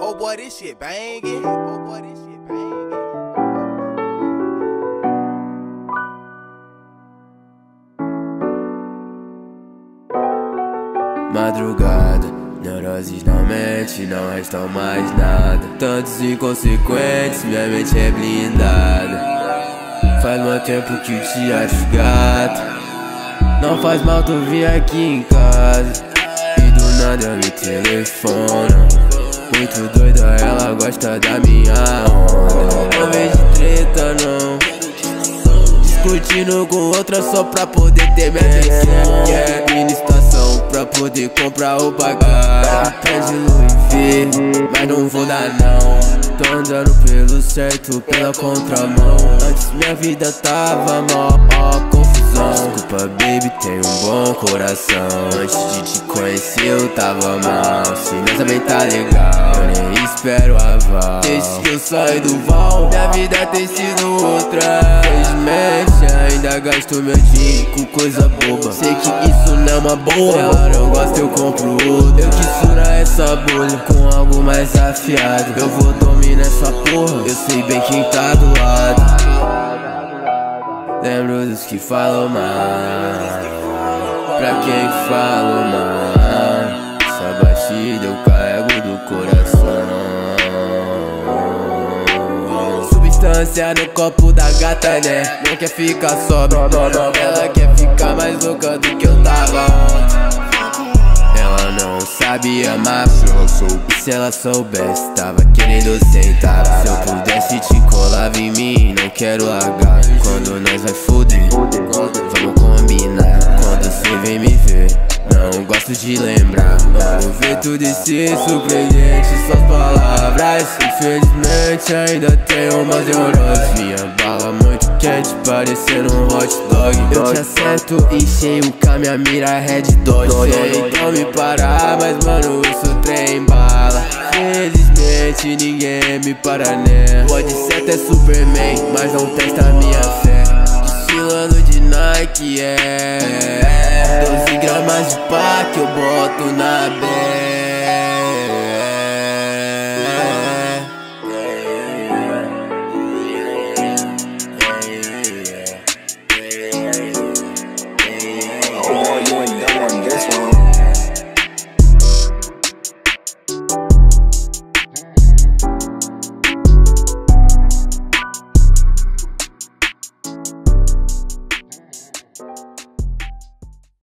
Oh boy, this shit banging. Oh boy, this shit banging. Madrugada, neuroses na mente, não restam mais nada. Tantos inconsequentes, minha mente é blindada. Faz muito tempo que te acho gata. Não faz mal tu vir aqui em casa. E do nada me telefona. Muito doida, ela gosta da minha onda. Não vejo treta, não. Discutindo com outra só pra poder ter minha atenção. Yeah, mini estação pra poder comprar o bagagem. Tá de Louis mas não vou dar não. Tô andando pelo certo, pela contramão. Antes minha vida tava mó, ó, confusão. Desculpa, baby, tem um bom coração. Antes de te conhecer, eu tava mal. Se nós também tá legal, eu nem espero aval. Desde que eu saí do val, minha vida tem sido outra. Felizmente, ainda gasto meu dinheiro com coisa boba. Sei que isso não é uma boa. Ela não gosta, eu compro outra. Eu quis furar essa bolha com algo mais afiado. Eu vou dormir nessa porra, eu sei bem quem tá do lado. Lembro dos que falam mal. Pra quem fala mal. Essa batida eu carrego do coração. Substância no copo da gata, né? Não quer ficar sóbrio. Amar se ela, sou, se ela soubesse Tava querendo sentar. Se eu pudesse te colava em mim Não quero largar. Quando nós vai foder Vamos combinar. Quando você vem me ver Não gosto de lembrar. Vou ver tudo esse surpreendente Suas palavras. Infelizmente ainda tenho umas neuroses. Minha bala muito Parecendo um hot dog. Eu te acerto e cheio com a minha mira red dot Sei então me parar Mas mano isso trem bala. Felizmente ninguém me para né? Pode ser até Superman Mas não testa minha fé. Desfilando de Nike é. 12 gramas de pá que eu boto na bag